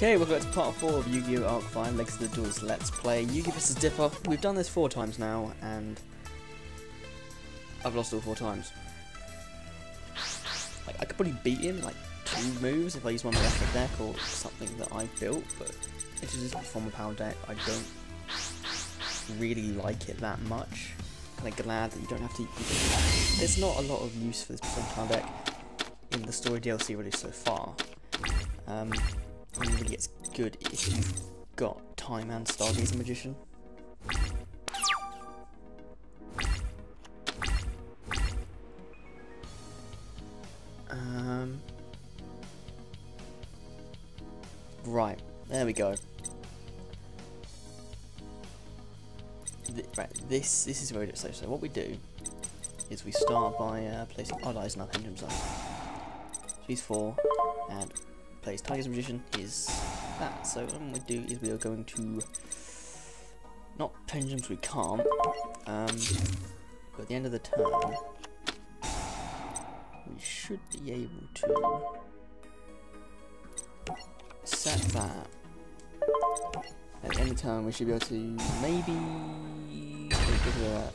Okay, welcome back to part 4 of Yu-Gi-Oh! Arc 5 Legacy of the Duelist Let's Play Yuya vs Dipper. We've done this four times now, and I've lost all four times. Like, I could probably beat him like two moves if I use one of my effort deck or something that I built, but it's just from Performapal deck. I don't really like it that much. Kind of glad that you don't have to. There's not a lot of use for this power deck in the story DLC released so far. Um, really gets good if you've got Time and Stargazer Magician. Um, right, there we go. Th right, this this is very so. So what we do is we start by uh, placing odd eyes in our pendulum zone. So he's four, and plays Tiger's Magician is that. So what we do is we are going to not pendulums we can't. Um, but at the end of the turn, we should be able to set that. At the end of the turn, we should be able to maybe a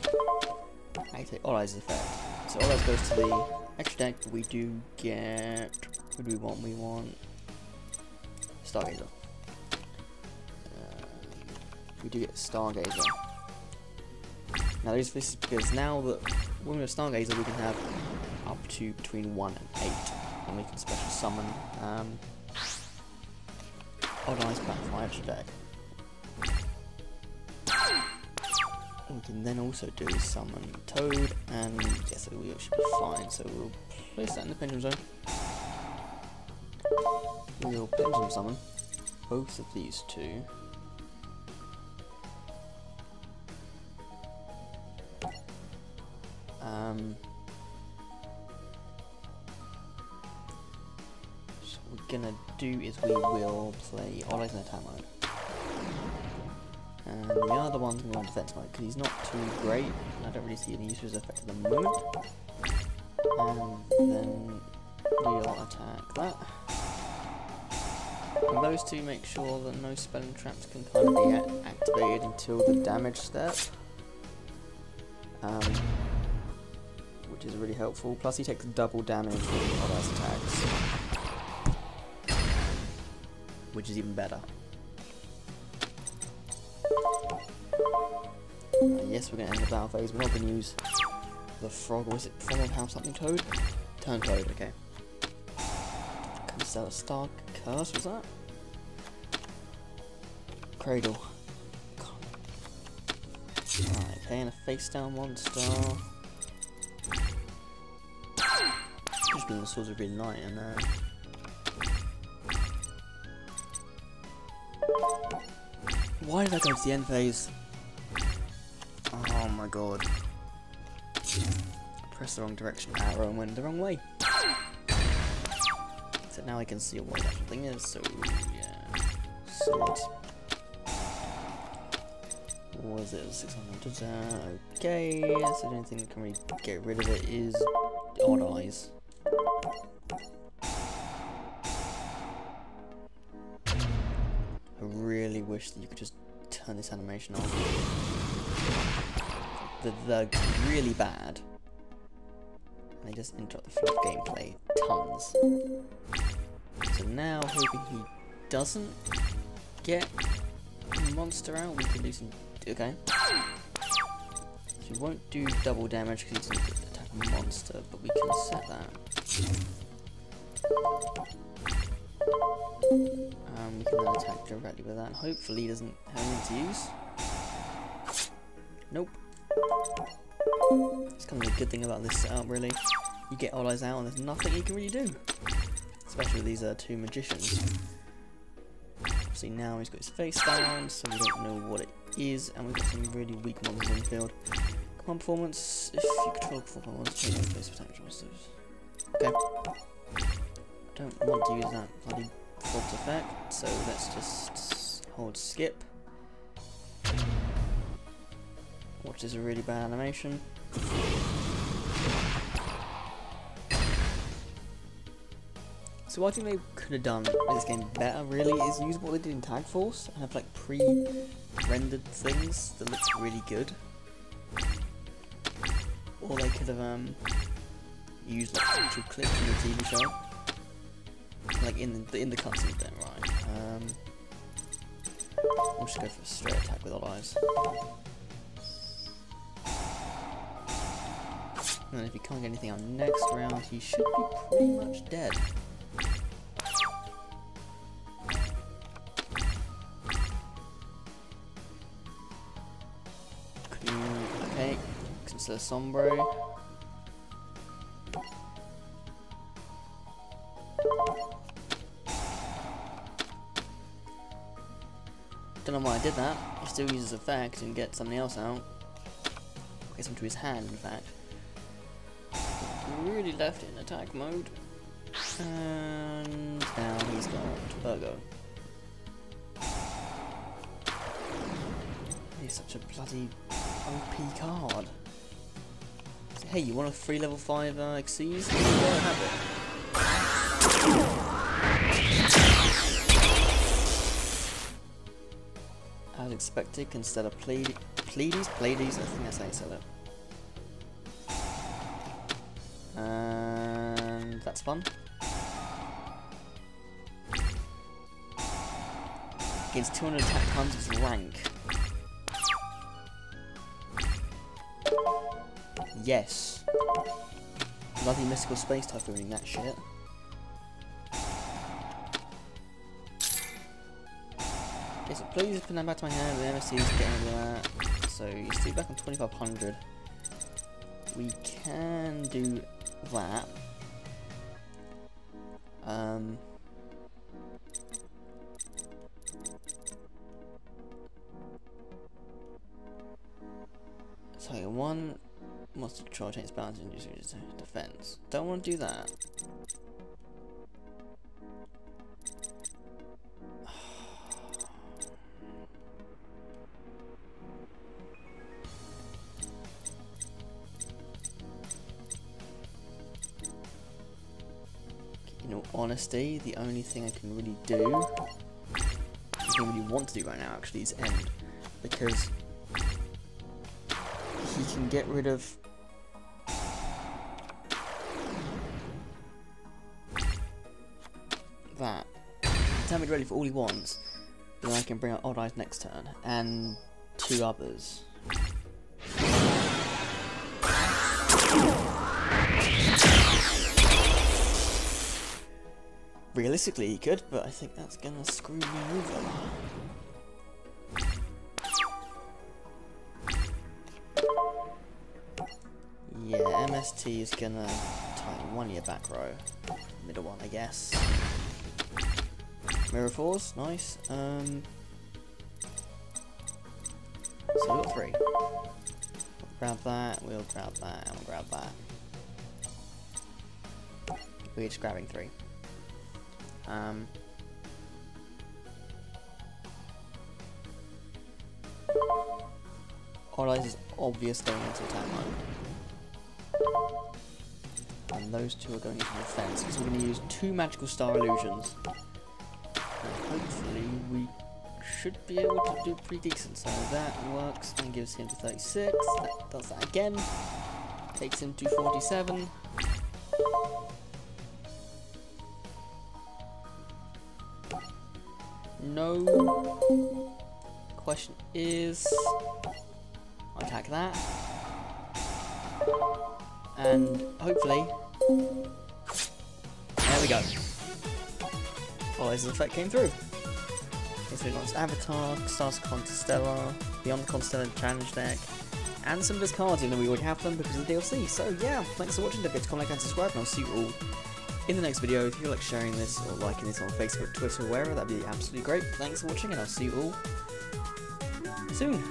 activate Odd Eyes effect. So Odd Eyes goes to the extra deck. We do get. Who do we want? We want Stargazer. Uh, we do get Stargazer. Now this, this is because now that when we have Stargazer we can have up to between 1 and 8 and we can special summon um, Odd Eyes back from. What we can then also do summon Toad and yes we should be fine so we'll place that in the pendulum zone. We'll pendulum summon both of these two. Um, so what we're gonna do is we will play Odd Eyes in attack mode. And we are the other one's going to go on defense mode because he's not too great. I don't really see any use for his effect at the moment. And then we'll attack that. And those two make sure that no spelling traps can kind of be activated until the damage step. Um, which is really helpful. Plus he takes double damage from Odd attacks. Which is even better. Uh, yes, we're going to end the battle phase. We're not going to use the frog, or is it frog of how something toad? Turn toad, okay. We sell a curse, was that? Cradle. Alright, and a face down monster. Just been the swords are really light in there. Why did I go to the end phase? Oh my god. Press the wrong direction arrow and went the wrong way. Now I can see what that thing is, so yeah. Was it 600? Uh, okay, so the only thing that can really get rid of it is odd eyes. I really wish that you could just turn this animation off. The, the really bad. They just interrupt the flow of gameplay tons. So now, hoping he doesn't get monster out, we can do some... Okay. So we won't do double damage because he's to attack a monster, but we can set that. Um, we can then attack directly with that. Hopefully he doesn't have anything to use. Nope. It's kind of a good thing about this setup, really. You get Odd Eyes out and there's nothing you can really do. Especially these uh, two magicians. See now he's got his face down, so we don't know what it is, and we've got some really weak monsters in the field. Come on, performance. If you control performance, change your face attack monsters. Okay. Don't want to use that bloody Frog's effect, so let's just hold skip. Watch this a really bad animation. So what I think they could have done this game better really is use what they did in Tag Force and have like pre-rendered things that look really good. Or they could have um used like actual clips from the TV show. Like in the in the cutscenes then, right. Um I'll just go for a straight attack with Odd Eyes. And if he can't get anything on next round, he should be pretty much dead. Consider Sombre. Don't know why I did that. He still uses effect and get something else out. Gets him to his hand, in fact. Really left it in attack mode. And now he's got Virgo. He's such a bloody OP card. Hey, you want a free level 5 uh, Xyz? Have it. As expected, instead of Ple Pleiades, Pleiades, I think that's how you said it. And that's fun. Against 200 attack times its rank. Yes. Bloody mystical space typhooning that shit. So please put that back to my hand, the MST is getting rid of that. So you see back on 2500. We can do that. Um try to change balance and use defense. Don't want to do that. In all honesty, the only thing I can really do, I don't really want to do right now actually, is end. Because he can get rid of that. Me ready for all he wants, then I can bring out Odd Eyes next turn, and two others. Realistically he could, but I think that's gonna screw me over. Yeah, MST is gonna tighten one of your back row. Middle one, I guess. Mirror Force, nice. Um, so we got three. We'll grab that, we'll grab that, and we'll grab that. We're just grabbing three. Um, Eyes is obvious going into attack mode. And those two are going into defense because we're going to use two magical star illusions. Should be able to do pretty decent. So that works and gives him to 36. That does that again. Takes him to 47. No. Question is, attack that, and hopefully, there we go. Oh, his effect came through. So we got Avatar, Stars Constellar, Beyond Constellar Challenge Deck, and some of his cards, even though we already have them because of the DLC. So yeah, thanks for watching, don't forget to comment, and subscribe, and I'll see you all in the next video. If you like sharing this or liking this on Facebook, Twitter, wherever, that'd be absolutely great. Thanks for watching, and I'll see you all soon.